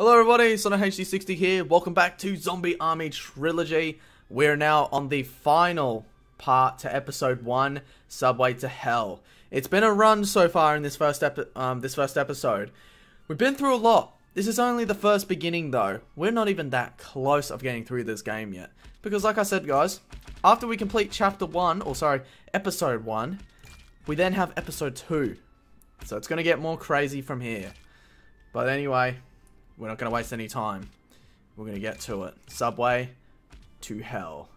Hello everybody, Sonic HD60 here. Welcome back to Zombie Army Trilogy. We're now on the final part to episode 1, Subway to Hell. It's been a run so far in this first um, this first episode. We've been through a lot. This is only the first beginning though. We're not even that close of getting through this game yet. Because like I said guys, after we complete chapter 1, or sorry, episode 1, we then have episode 2. So it's going to get more crazy from here. But anyway, we're not going to waste any time. We're going to get to it. Subway to hell.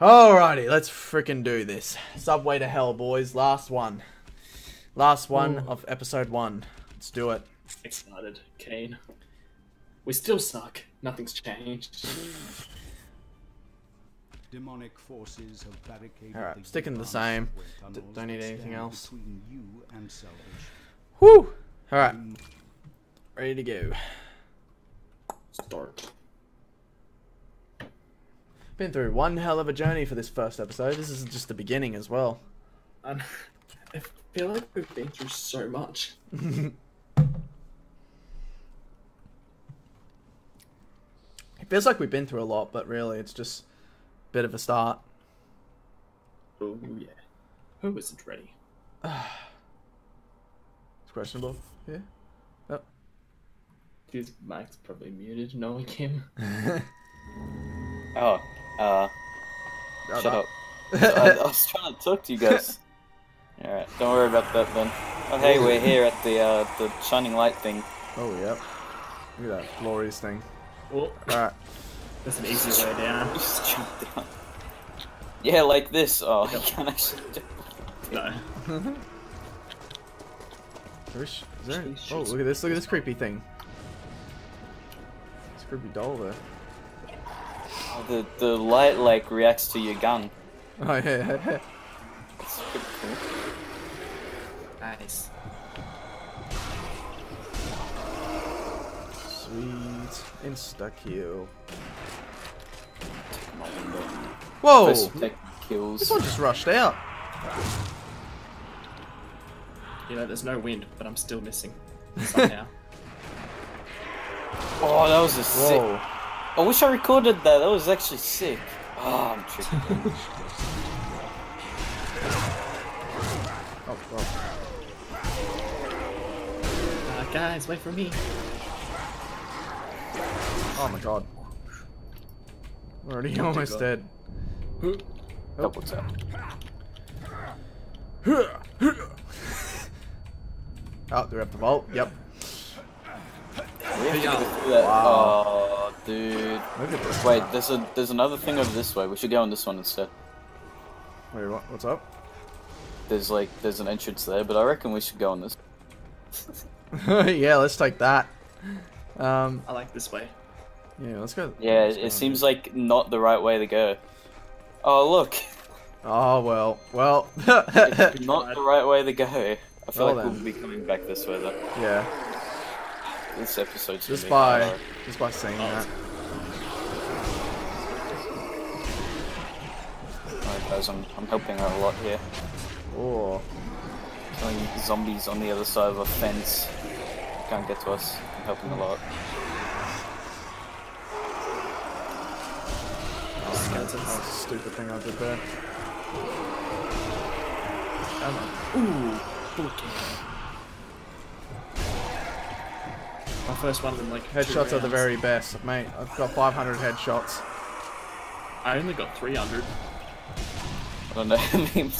Alrighty, let's freaking do this. Subway to hell, boys. Last one. Last one Ooh. of episode one. Let's do it. Excited, keen. We still suck. Nothing's changed. Demonic forces have barricaded Alright, the sticking the same. subway D- don't need anything else. Between you and salvation. Whew! Ready to go. Start. Been through one hell of a journey for this first episode. This is just the beginning as well. And I feel like we've been through so much. It feels like we've been through a lot, but really it's just a bit of a start. Oh yeah. Who isn't ready? It's questionable. Yeah. His mic's probably muted, knowing him. Oh, uh, Oh, shut no. up. I, I was trying to talk to you guys. Alright, don't worry about that then. Oh hey, we're here at the, uh, the shining light thing. Oh, yep. Look at that glorious thing. Oh, Alright. that's an easy way down. Just jump down. Yeah, like this. Oh, I can't actually do No. Is there Oh, look at this. Look at this creepy thing. This creepy doll there. Oh, the, the light, like, reacts to your gun. Oh, yeah, yeah, yeah. It's pretty cool. Nice. Sweet. Insta kill. Take. Whoa! First take kills. This one just rushed out. You know, there's no wind, but I'm still missing. Somehow. Oh, that was a sick. Whoa. I wish I recorded that. That was actually sick. Oh, I'm tricky. Oh, well. uh, guys, wait for me. Oh my god. We're already almost God. dead. Double tap. Oh, they're at the vault. Yep. We have to go that. Wow. Oh, dude. Look at this. Wait, there's a there's another thing over this way. We should go on this one instead. Wait, what, what's up? There's like there's an entrance there, but I reckon we should go on this. yeah, let's take that. Um, I like this way. yeah, let's go. Yeah, let's it, go seems this. like not the right way to go. Oh look, Oh well, well. it's not the right way to go. I feel Well like then. we'll be coming back this way though. yeah, This episode's just by hard. just by saying Oh. that. Alright guys, I'm I'm helping out a lot here. Oh, Killing zombies on the other side of a fence. Can't get to us. I'm helping a lot. oh man, that was a stupid thing I did there. Come on. Ooh, bullet My first one in like two Headshots are the very best, mate. I've got 500 headshots. I only got 300. I don't know. I mean,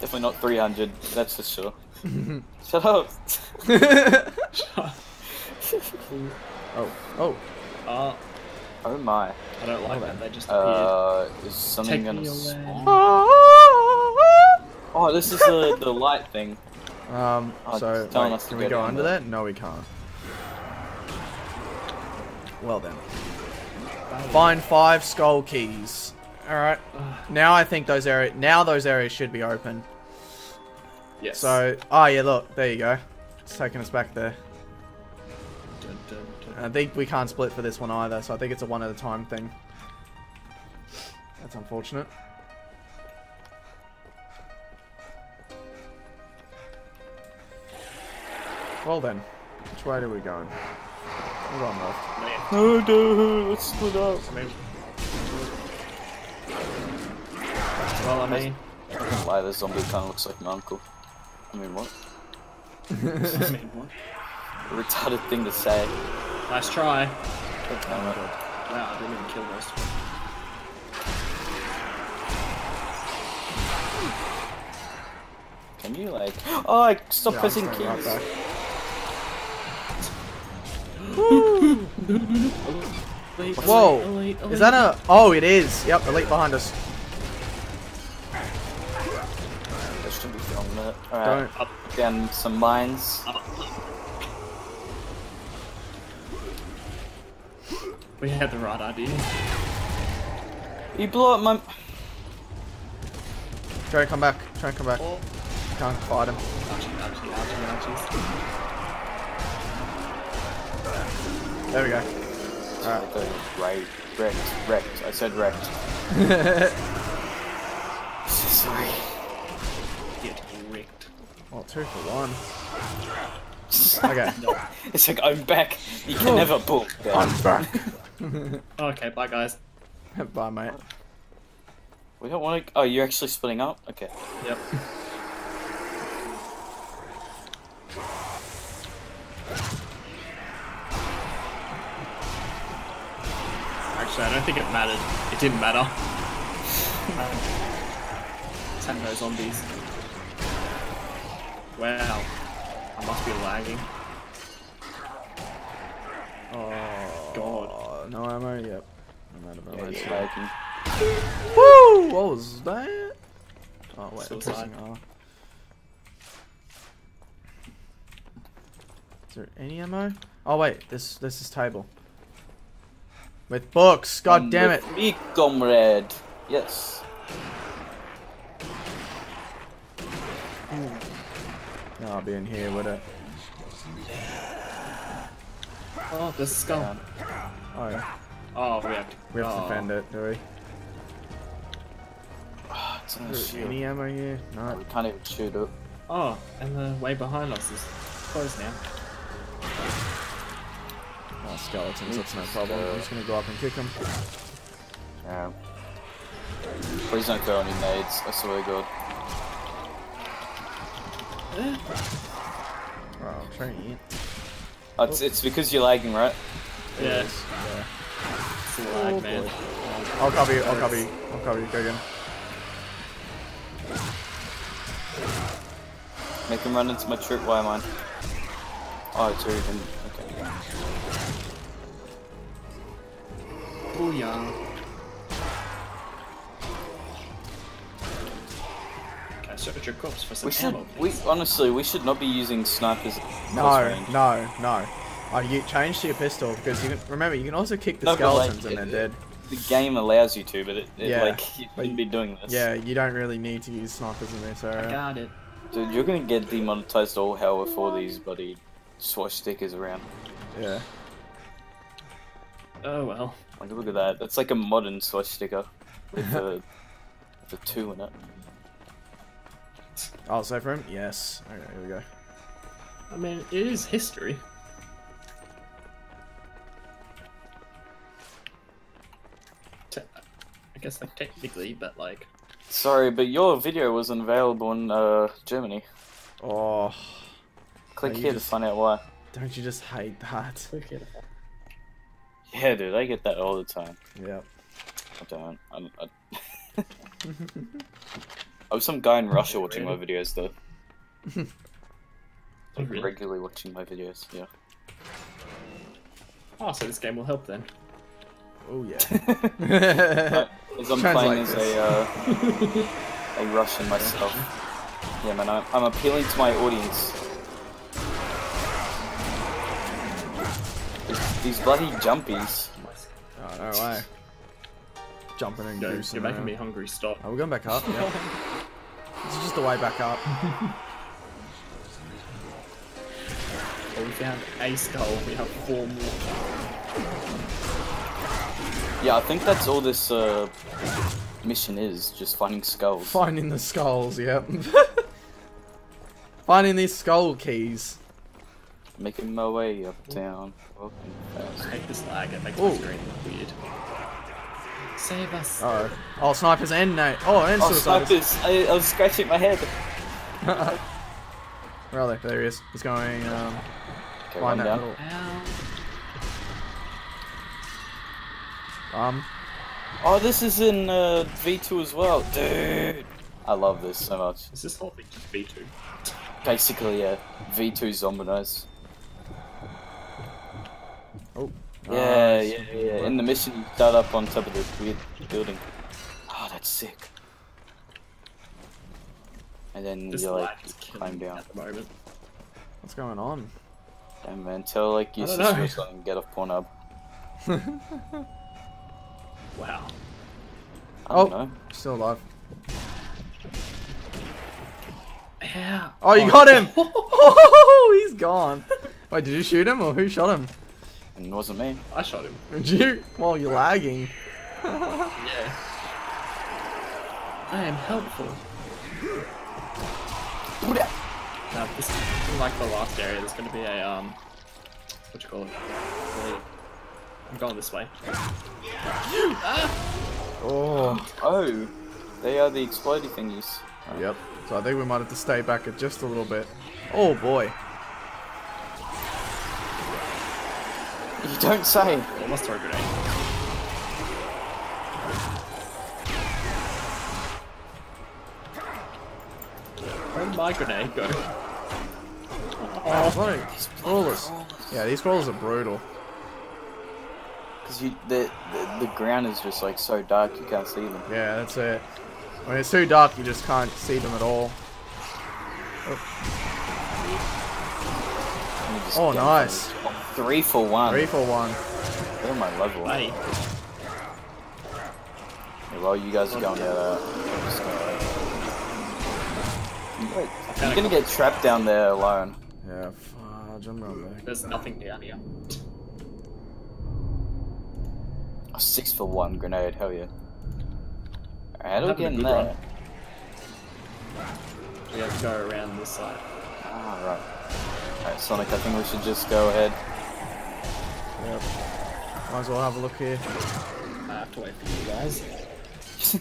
definitely not 300. That's for sure. Shut up. Oh, oh. Oh, Oh my. I don't like that. They just appeared. Uh, is something Take gonna me away. spawn? Oh, this is the the light thing. Um, Oh, so, telling wait, us to can go we go under there. that? No, we can't. Well then. Find five skull keys. Alright. Now I think those area now those areas should be open. yes. So oh yeah, look, there you go. It's taking us back there. Dun, dun, dun. I think we can't split for this one either, so I think it's a one at a time thing. That's unfortunate. Well then, which way are we going? One left. Man, No, no, let's split up. I mean- Well, I mean, Why this zombie kind of looks like my uncle? I mean, what? I mean, what? A retarded thing to say. Nice try. Damn it. Wow, I didn't even kill most of them. Can you like? Oh, I stop Yeah, I'm pressing staying right keys. Back. Elite, Whoa. elite, elite, Is that a? Oh, it is. Yep, elite behind us. That should be filming it. Alright, Don't. Up, down some mines. We had the right idea. You blew up my. Try to come back. Try to come back. Oh. Can't fight him. Ouchie, ouchie, ouchie, ouchies. There we go. Alright. Right, wrecked, wrecked. I said wrecked. Sorry. Get wrecked. Well, two for one. Okay. It's like I'm back. You can never pull down. back. Okay, bye guys. Bye, mate. We don't want to. Oh, you're actually splitting up. Okay. Yep. Actually, I don't think it mattered. It didn't matter. Um, Ten no zombies. Wow. I must be lagging. Oh, God. no ammo. Yep. I'm out of ammo. you're too. lagging. Woo! What was that? Oh wait, I'm pressing R. Is there any ammo? Oh wait, this this is table. With books. God Come damn it! with Me, comrade. Yes. No, I'll be in here with it. Oh, there's a skull. Oh yeah. Oh, we have to. We have to oh. defend it, do we? Oh, it's on a Is shield. any ammo here? No. We can't even shoot it. Oh, and the way behind us is closed now. Oh, skeletons, that's no problem. I'm just gonna go up and kick him. Yeah. Please don't throw any nades. I swear to God. Oh, I'm trying to eat. Oh, it's, it's because you're lagging, right? Yeah, Yes, yeah. it's a oh, lag, man. I'll cover I'll cover I'll cover you, go again. Make him run into my tripwire mine. Oh, it's already been. Booyah. Okay, search your corpse for some We should. ammo. We honestly, we should not be using snipers. No, no, no. Oh, you change to your pistol because you can remember you can also kick the No, but, like, skeletons and it- they're dead. The game allows you to, but it, it Yeah, like you but shouldn't be doing this. Yeah, you don't really need to use snipers in this I got it. Dude, you're gonna get demonetized all hell with all these bloody swash stickers around. Yeah. Oh well. Like, look at that. That's like a modern swash sticker with the, the two in it. Oh, safe room? Yes. Okay, here we go. I mean, it is history. Te- I guess like technically, but like Sorry, but your video wasn't available in uh, Germany. Oh, Click here just- to find out why. don't you just hate that? Yeah, dude, I get that all the time. Yeah. I don't. I'm, I... I was some guy in Russia watching my videos though. Oh, Like, really? regularly watching my videos. Yeah. Oh, so this game will help then. Oh yeah. But as I'm playing Translate as a uh, a Russian myself. Yeah, man, I'm, I'm appealing to my audience. These, these bloody jumpies. oh no way. Jumping and Go, goosing you're making around. me hungry. Stop. Oh, we're going back up. Yeah. this is just the way back up. Well, we found a skull. We have four more. Yeah, I think that's all this uh, mission is, just finding skulls. Finding the skulls. Yep. Finding these skull keys. Making my way uptown. Walking I fast. hate this lag. It makes Ooh. my screen look weird. Save us. Uh oh. Oh, snipers and Nate. Oh, and Oh, snipers! I, I was scratching my head. Where are they? There he is. He's going um, Okay, find that down. little Ow. um. Oh, this is in uh, V2 as well, dude. I love this so much. Is this whole thing just V2? Basically, yeah, V2 Zombinize. Oh. Yeah, ah, nice. yeah, yeah. In the mission, you start up on top of this weird building. Oh, that's sick. And then This you lag like climb down. at the. What's going on? And man, tell like your I don't know. sister or something, get off Pornhub. Wow. I Oh. don't know. Still alive. Yeah. Oh, you oh, got him! Oh, he's gone. Wait, did you shoot him or who shot him? And it wasn't me. I shot him. Did you? Well, you're lagging. Yeah. I am helpful. Now, this is like the last area. There's going to be a um, what you call it? I'm going this way. Oh. Oh, they are the explodey thingies. Yep. So I think we might have to stay back at just a little bit. Oh boy. You don't say. Almost throw a grenade. Where'd my grenade go? Oh, oh sorry. Crawlers. Yeah, these crawlers are brutal. Because you, the, the the ground is just like so dark you can't see them. Yeah, that's it. When it's too dark, you just can't see them at all. And you just Oh, nice. Front of them. Three for one. Three for one. They're my level. Hey, Yeah, while you guys are going out, uh, I'm gonna. Wait, you're gonna get trapped down there alone. Yeah, fudge, I'm going back. there's nothing down here. A six for one grenade, hell yeah. Alright, how do we get in there? run. We have to go around this side. Ah, right. Alright, Sonic, I think we should just go ahead. Yep. Might as well have a look here. I have to wait for you guys.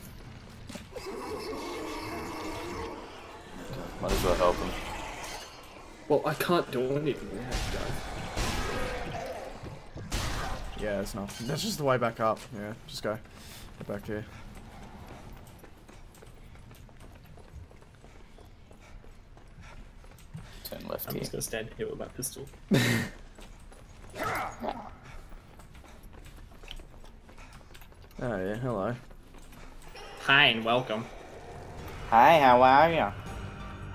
Might as well help him. Well, I can't do anything. We have to go. Yeah, it's not. That's just the way back up. Yeah, just go. Go back here. Turn left I'm here. just gonna stand here with my pistol. Oh yeah, hello. Hi and welcome. Hi, how are ya?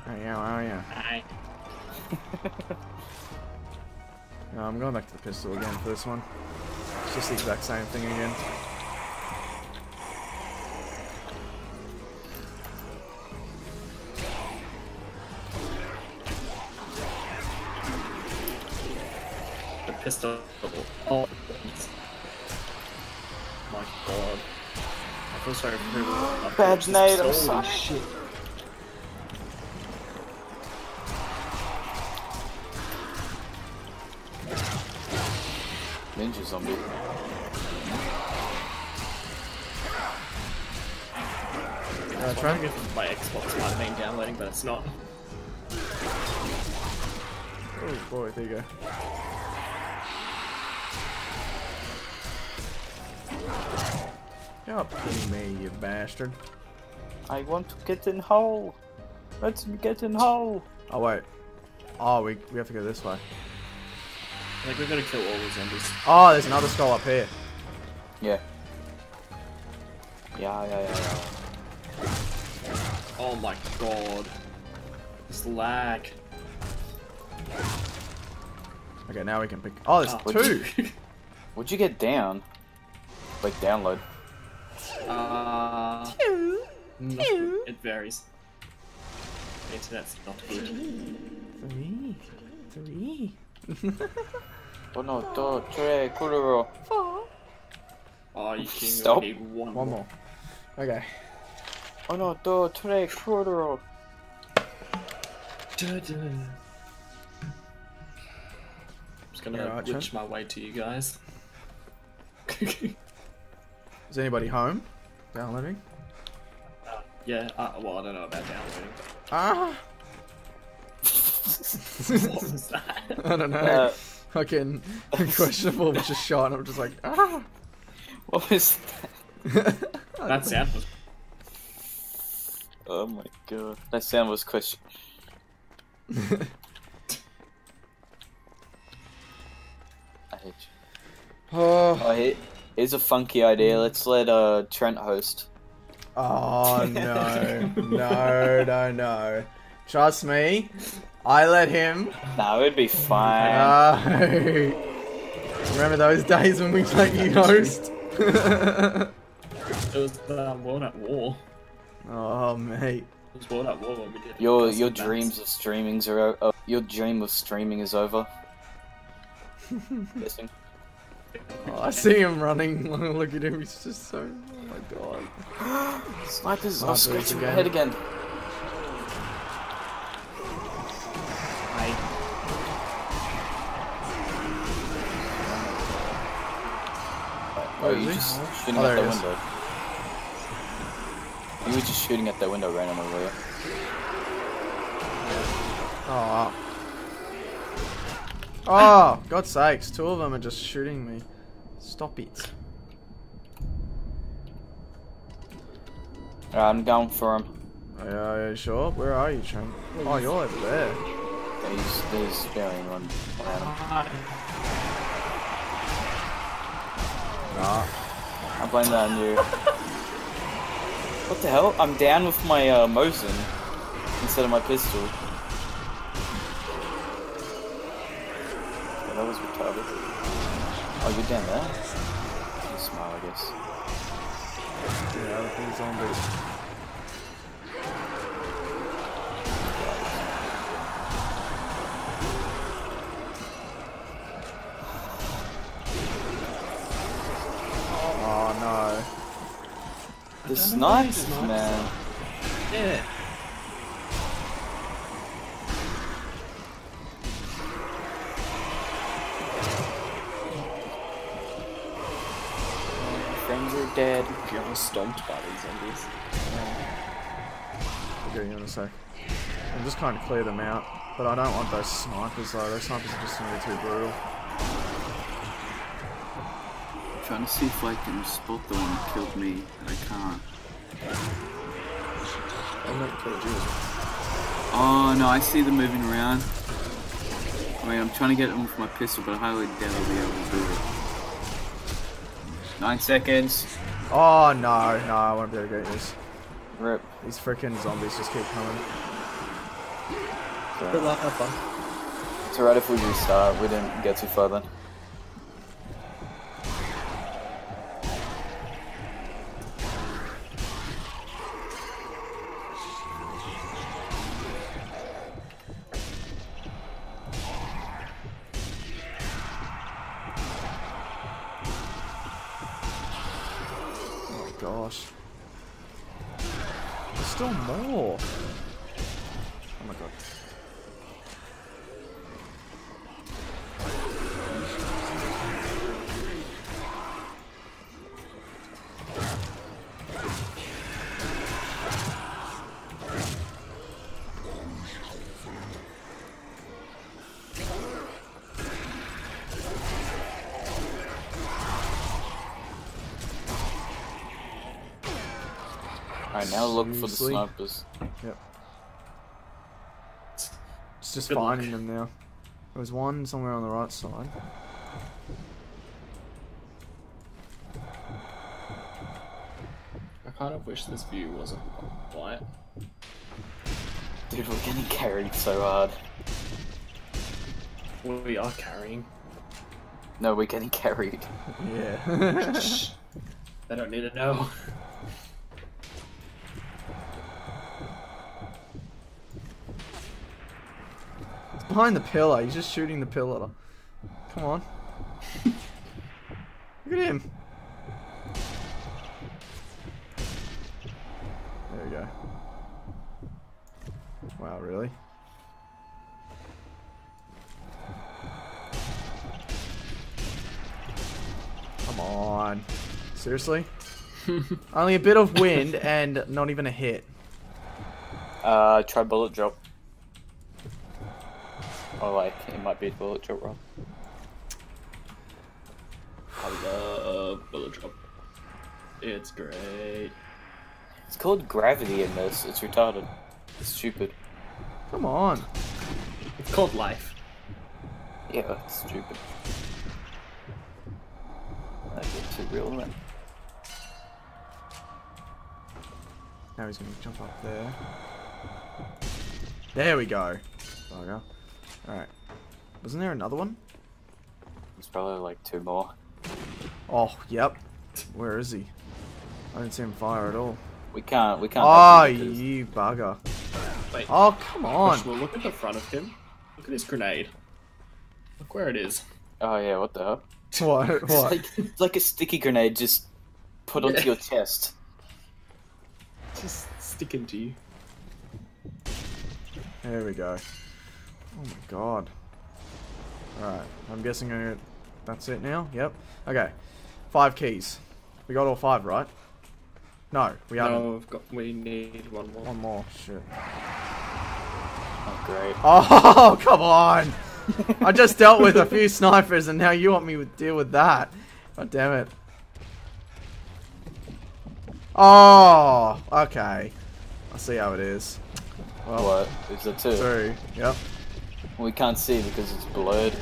Oh how are you? Hi. No, uh, I'm going back to the pistol again for this one. It's just the exact same thing again. The pistol. Oh. I feel sorry for everyone. I've Bad night, I'm sorry. shit. Ninja zombie. Uh, try to get. My Xbox might have been downloading, but it's not. Oh boy, there you go. You're kidding me, you bastard. I want to get in hole. Let me get in hole. Oh wait. Oh, we we have to go this way. Like, we've got to kill all the zombies. Oh, there's another skull up here. Yeah. Yeah, yeah, yeah, yeah. Oh my god. This lag. Okay, now we can pick. Oh, there's Oh. two. Would you get down? Like download. Uh, not- it varies. The internet's not good. Three, three, Uno, dos, tres, cuatro. four. Oh, you kidding me? Stop. We need one, One more. Okay. Uno, dos, tres, cuatro. just gonna Yeah, alright, witch my way to you guys. Is anybody home? Downloading? Uh, yeah, uh, well, I don't know about downloading. Ah! What was that? I don't know. Uh, Fucking questionable, which is shot, and I'm just like, ah! what was that? that sound was. Oh my god. That sound was question. I hate you. Oh, Oh, here, here's a funky idea. Let's let uh Trent host. oh no, no, no, no. Trust me, I let him. Nah, it'd be fine. No. Remember those days when we let you host? It was um, World at War. oh, mate. It was World at War when we did. your your maps. dreams of streamings are o- uh, your dream of streaming is over. Guessing. Oh, I see him running. Look at him. He's just so. Oh my god. Snipers! Snipers I'll scratch my head again. I, oh, oh, you he? just shooting Oh, at there that window. You were just shooting at that window randomly, were you? Oh. Oh, God's sakes. Two of them are just shooting me. Stop it. Alright, I'm going for him. Are you sure? Where are you, Trent? Oh, you're over there. He's, there's barely anyone around him. Nah. I blame that on you. what the hell? I'm down with my uh, Mosin instead of my pistol. Yeah, that was retarded. Oh, you're down there? You're smart, I guess. Yeah, the thing's zombies. Oh no. The don't know why snipers, snipes- man. yeah. Stomped by these zombies. I'll get you in a sec. I'm just trying to clear them out. But I don't want those snipers though. Those snipers are just gonna be too brutal. trying to see if I can spot the one that killed me. I can't. I'm not killed you. Oh no, I see them moving around. I mean, I'm trying to get them with my pistol, but I highly doubt I'll be able to do it. Nine seconds. Oh no, no, I won't be able to get this. Rip. These freaking zombies just keep coming. Good luck, have fun. It's alright if we restart. We didn't get too far then. Oh my gosh. There's still more. Oh my god. Alright, now look for the snipers. Yep. It's just Good luck. finding them now. There was one somewhere on the right side. I kind of wish this view wasn't white. Dude, we're getting carried so hard. We are carrying. No, we're getting carried. Yeah. Shh. They don't need to know. behind the pillar. He's just shooting the pillar. Come on. Look at him. There we go. Wow, really? come on. Seriously? Only a bit of wind and not even a hit. Uh, try bullet drop. Or like, it might be a bullet drop roll. I love bullet drop. It's great. It's called gravity in this. It's retarded. It's stupid. Come on. It's called life. Yeah, it's stupid. I get too real then. Now he's gonna jump up there. There we go. Bugger. Alright. Wasn't there another one? There's probably like two more. Oh, yep. Where is he? I didn't see him fire at all. We can't. We can't. Ah, oh, you bugger. Wait. Oh, come on. Well, look at the front of him. Look at his grenade. Look where it is. Oh yeah, what the hell? What? It's What? like, it's like a sticky grenade just put onto Yeah. your chest. Just sticking to you. There we go. Oh my god. Alright, I'm guessing I, that's it now? Yep. Okay. Five keys. We got all five, right? No, we haven't. No, we've got. We need one more. One more. Shit. Oh great. Oh, come on! I just dealt with a few snipers and now you want me to deal with that. God damn it. Oh, okay. I see how it is. Well, What? Is it two? two. Yep. We can't see because it's blurred.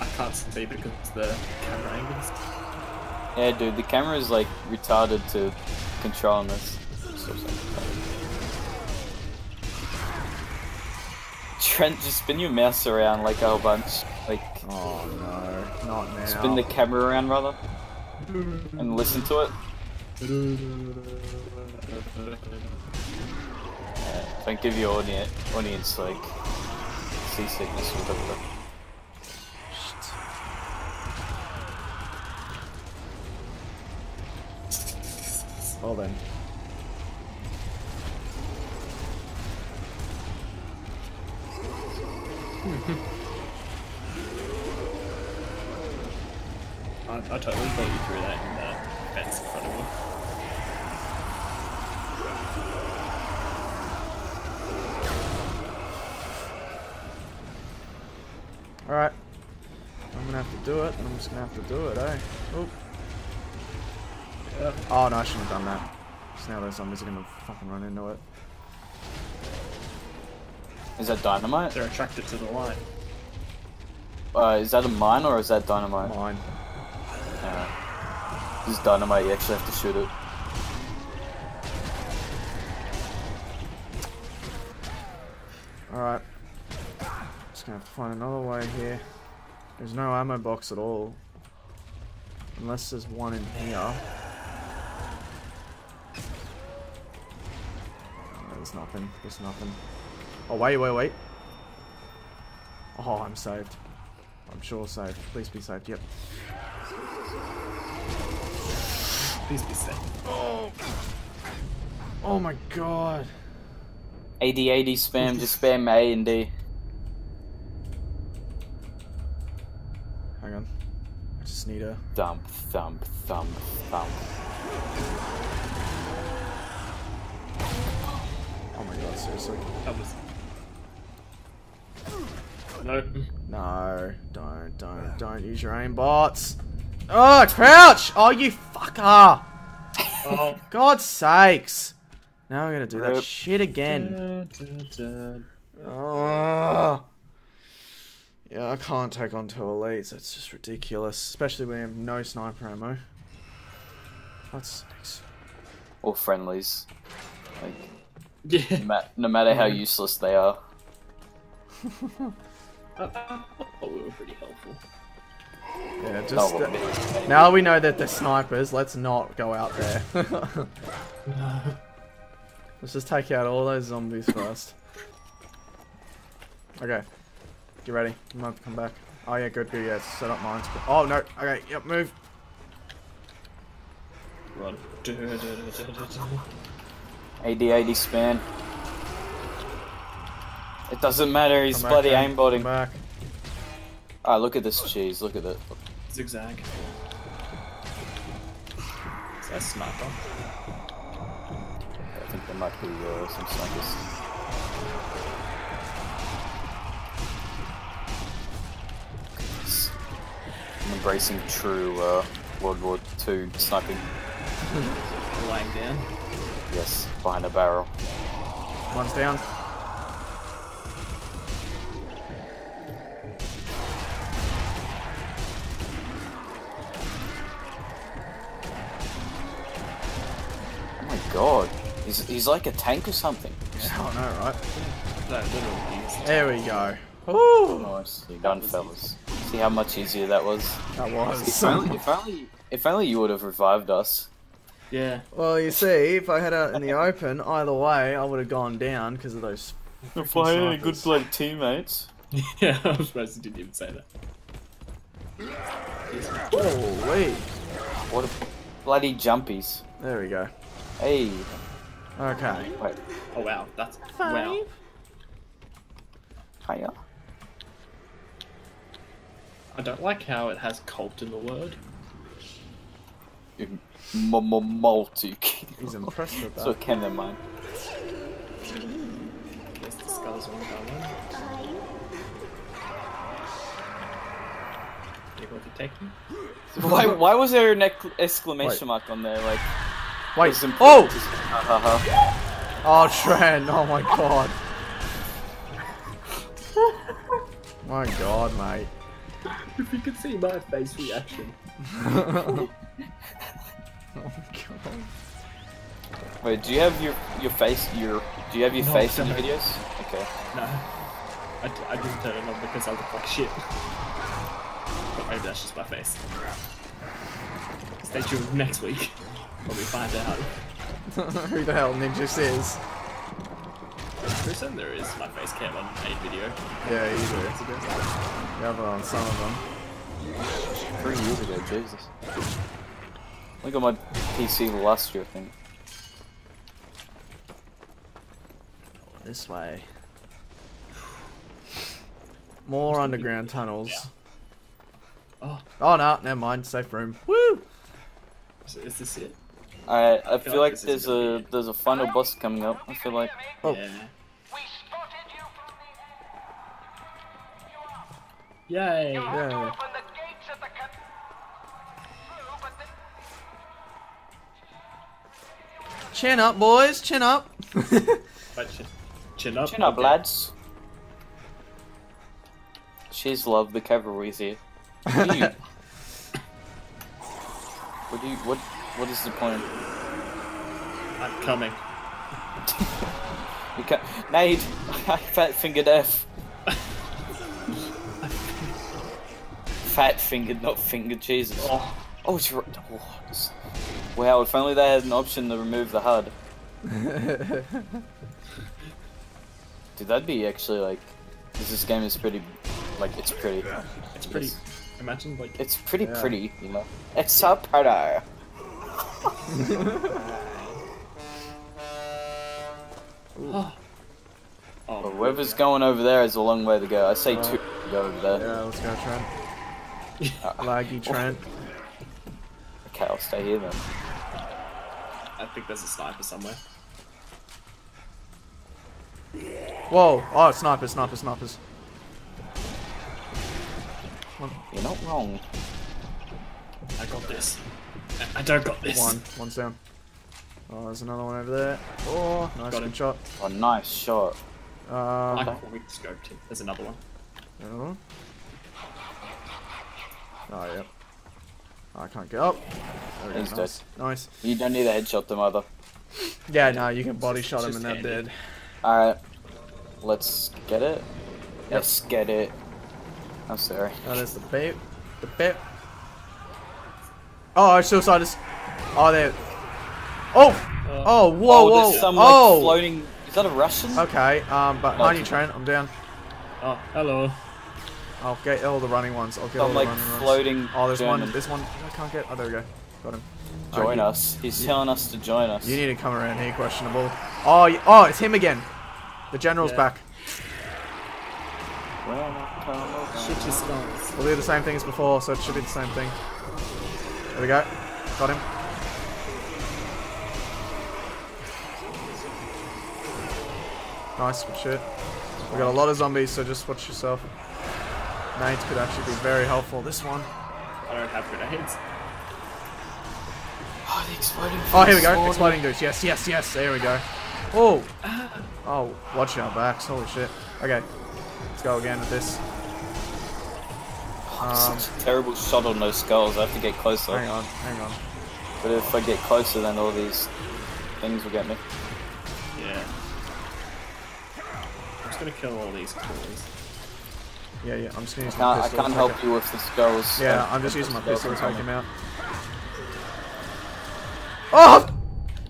I can't see because the camera angles. Yeah, dude, the camera is like retarded to control this. So so. Trent, just spin your mouse around like a whole bunch. Like, Oh no, not now. spin the camera around rather. And listen to it. Yeah, don't give your audience, audience like seasickness or whatever. Well then. I, I totally thought you threw that in the I'm just gonna have to do it, eh? Oh. Yeah. Oh no, I shouldn't have done that. So now those zombies are gonna fucking run into it. Is that dynamite? They're attracted to the light. Uh, is that a mine or is that dynamite? Mine. Yeah. This is dynamite, you actually have to shoot it. Alright. Just gonna have to find another way here. There's no ammo box at all. Unless there's one in here. Uh, there's nothing. There's nothing. Oh, wait, wait, wait. Oh, I'm saved. I'm sure saved. Please be saved. Yep. Please be safe. Oh my god. AD, AD spam, just spam A and D. Hang on. I just need a. Thump, thump, thump, thump. Oh my god, seriously. That was. No. No, don't, don't, don't use your aim bots. Oh, crouch! Oh, you fucker! Oh. God's sakes! Now we're gonna do that shit again. Oh. Yeah, I can't take on two elites. That's just ridiculous, especially when we have no sniper ammo. That stinks. Or friendlies. Like, Yeah. no, ma- no matter how useless they are. Oh, we were pretty helpful. Yeah, just uh, now we know that they're snipers. Let's not go out there. No Let's just take out all those zombies first. Okay, get ready. You might have to come back. Oh yeah, good, good. Yeah, set up mines. Oh no. Okay, yep, move. Run. AD, AD spam. It doesn't matter, he's Come back, bloody Jane. aimbotting. Come back. Ah, look at this cheese, look at it. Zigzag. a sniper. I think there might be uh, some snipers. Embracing true uh, World War II sniping. Lying down. Yes, behind a barrel. One's down. Oh my god, he's, he's like a tank or something. Oh no, right? That little. There we go. Ooh, Nicely done, fellas. See how much easier that was? that If was. only, if only, if only you would have revived us. Yeah. Well, you see, if I had out in the open, either way, I would have gone down because of those. If I had any good bloody teammates. Yeah, I was surprised you didn't even say that. Holy! What a bloody jumpies. There we go. Hey, Okay. wait, Oh wow, that's wow. hiya. I don't like how it has cult in the word. Multi. He's impressed with that. it came to mind. Guess the skulls on that one. People if take me. Why, why was there an ec- exclamation mark on there? Like, Wait. it's Oh! just- ha, ha, ha. Oh, Tren! Oh my god. My god, mate. If you could see my face reaction. Oh god. Wait, do you have your your face your do you have your No, face in your videos? Okay. No. I, d- I didn't turn it on because I look like shit. But maybe that's just my face. Stay tuned next week when we find out. Who the hell Ninja is? Person, there is my face cam on a video. Yeah, you do. That's a good The on some of them. Three years ago, Jesus. Look at my PC last year, I. Oh, this way. More underground tunnels. Oh, Oh no, never mind. Safe room. Woo! is, is this it? I I feel like like there's gonna a there's a final boss coming up. I feel like Oh. Yeah. But the. Chin up, boys. Chin up. Chin, chin up. chin up, okay. lads. She's love the cavalry's here. What do you? what do you? What? What is the point? I'm coming. You can't. Nade, fat fingered F. fat fingered, not fingered. Jesus. Oh, Oh, it's right. Oh, it's- wow, if only they had an option to remove the HUD. Dude, that'd be actually like. 'cause this game is pretty. Like, it's pretty. it's pretty. Imagine like It's pretty Yeah. pretty, you know? It's so pretty. oh, But whoever's going over there is a long way to go. I say two to go over there. Yeah, let's go, Trent. Laggy Trent. Okay, I'll stay here then. I think there's a sniper somewhere. Whoa! Oh, snipers, snipers, snipers. You're not wrong. I got this. I- I don't got this. One, one's down. Oh, there's another one over there. Oh, nice, Got good him. shot. Oh, nice shot. Um, I quick scoped him. There's another one. another one. Oh, yep. I can't get up. There we go, He's nice. Nice. You don't need a headshot them either. Yeah, no, you can body Just- shot him and they're dead. Alright. Let's get it. Let's get it. I'm sorry. Oh, there's the beep. The beep. Oh, suiciders. Oh, there. Oh! Oh, whoa, oh, whoa. there's some like oh! floating. Is that a Russian? Okay, um, but Oh. honey Trent, I'm down. Oh, hello. I'll get all the running ones. I'll get I'm all like the running floating. Ones. Oh, there's German. one. This one I can't get. Oh, there we go. Got him. Join right, us. He's telling us to join us. You need to come around here, questionable. Oh, oh, it's him again. The general's yeah. back. Shit just gone. We'll do the same thing as before, so it should be the same thing. There we go. Got him. Nice, good shit. We got a lot of zombies, so just watch yourself. Nades could actually be very helpful. This one. I don't have grenades. Oh, the exploding. Oh, here we go. sword. Exploding dudes. Yes, yes, yes. There we go. Oh. Oh, watch our backs. Holy shit. Okay. Let's go again with this. Um, Such a terrible shot on those skulls. I have to get closer. hang on, hang on. But if I get closer, then all these things will get me. Yeah. I'm just gonna kill all these toys. Yeah, yeah. I'm just gonna use my Can't, I can't to help take you with the skulls. Yeah, I'm just using my pistol to take him out. Oh!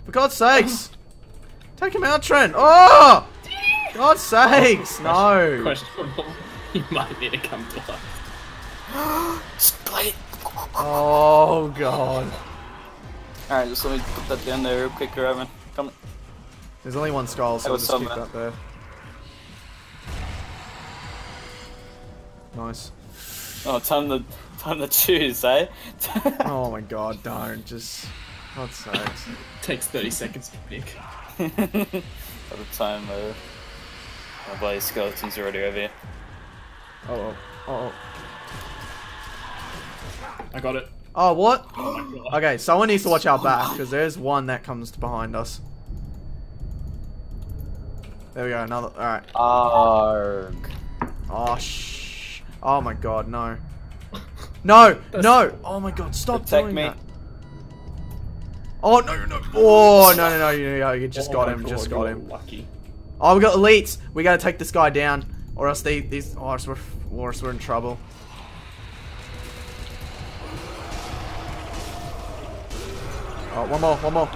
For God's sakes! Take him out, Trent! Oh! God's sakes! No! Questionable. You might need to come to life. Split. Oh, God. Alright, just let me put that down there real quick, Raven. Come. There's only one skull, so I'll just keep something. that there. Nice. Oh, time to time to choose, eh? Oh my god, don't. Just. God's sakes. Takes 30 seconds to pick. By the time uh, my bloody skeletons are already over here. Oh, oh, oh. I got it. Oh, what? Oh my god. Okay, someone needs to watch our back, because there's one that comes behind us. There we go, another. Alright. Arg. Oh, shh. Oh my god, no. No! no! Oh my god, stop Protect doing me. that. Oh, no, no. Oh, no, no, no. You, you, you just Oh got him, God, just got him. Lucky. Oh, we got elites. We gotta take this guy down, or else they, these, oh, or else we're, or else we're in trouble. Oh, one more, one more.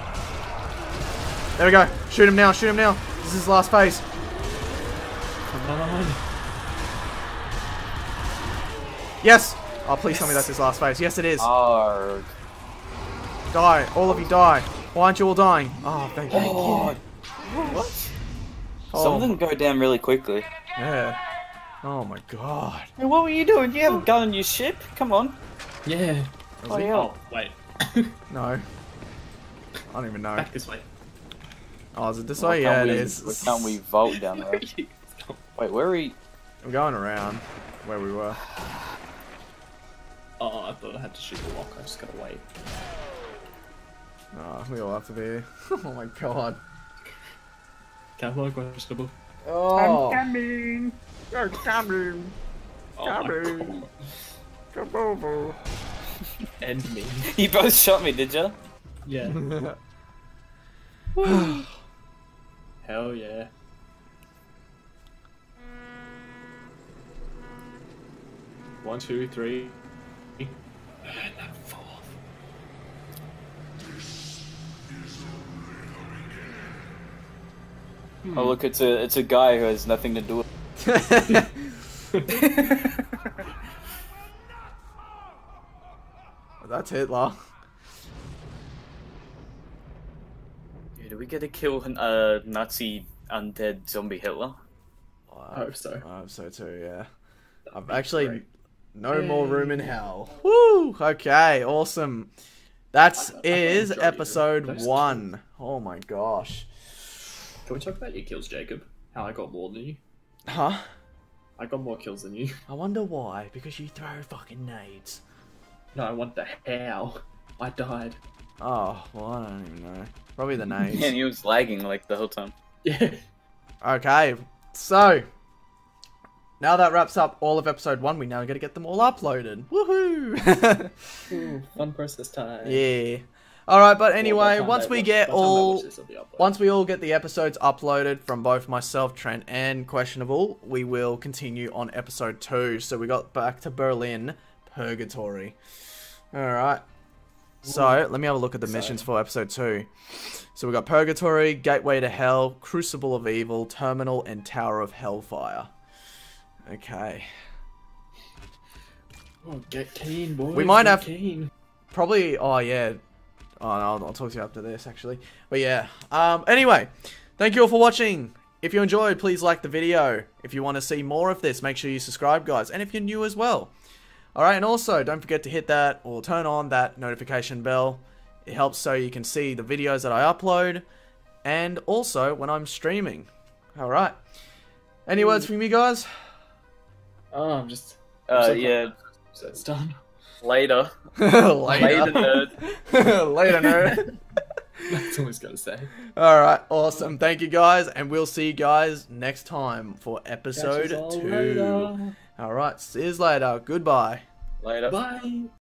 There we go. Shoot him now, shoot him now. This is his last phase. Come on. Yes. Oh, please tell me that's his last phase. Yes, it is. Arg. Die. All of you die. Why aren't you all dying? Oh, thank you. Oh. What? Some Oh, of them go down really quickly. yeah. Oh my god. Hey, what were you doing? You have a gun on your ship? Come on. Yeah. Oh, oh yeah. Oh, wait. No. I don't even know. Back this way. Oh, is it this Why way? Yeah, can't we- is. Why can't we vault down there? Wait, where are we? I'm going around where we were. Oh, I thought I had to shoot the lock. I just gotta wait. Oh, we all have to be. oh my god. Come on, questionable. Oh. coming. You're coming. Oh my Coming. god. Come over. End me. You both shot me, did you? Yeah. Hell yeah. One, two, three. And that fourth. Oh look, it's a it's a guy who has nothing to do with. That's Hitler. Yeah, do we get to kill a Nazi undead zombie Hitler? Oh, I hope so. I hope so too, yeah. That'd I've actually great. No more room in hell. Woo! Okay, awesome. That's I- I is episode those one. Oh my gosh. Can we talk about your kills, Jacob? How I got more than you? Huh? I got more kills than you. I wonder why. Because you throw fucking nades. No, I want the how. I died. Oh, well, I don't even know. Probably the nades. Yeah, and he was lagging like the whole time. Yeah. Okay, so now that wraps up all of episode one. We now got to get them all uploaded. Woohoo! Ooh, fun process time. yeah. All right, but anyway, time once we watch- get by the time they all watch this, it'll be uploaded. once we all get the episodes uploaded from both myself, Trent, and Questionable, we will continue on episode two. So we got back to Berlin, Purgatory. All right. So let me have a look at the missions for episode two. So we got Purgatory, Gateway to Hell, Crucible of Evil, Terminal, and Tower of Hellfire. Okay. Oh, get keen, boys. We might get have- keen. Probably. Oh yeah. Oh no, I'll, I'll talk to you after this actually. But yeah. Um. Anyway, thank you all for watching. If you enjoyed, please like the video. If you want to see more of this, make sure you subscribe, guys. And if you're new as well. Alright, and also don't forget to hit that or turn on that notification bell. It helps so you can see the videos that I upload and also when I'm streaming. All right. Any words from you guys? Oh, I'm just. Uh, so yeah. So it's done. Later. Later. Later, nerd. Later, nerd. That's all I was gonna say. All right, awesome. Thank you guys, and we'll see you guys next time for episode all two. later. All right, see you later. Goodbye. Later. Bye.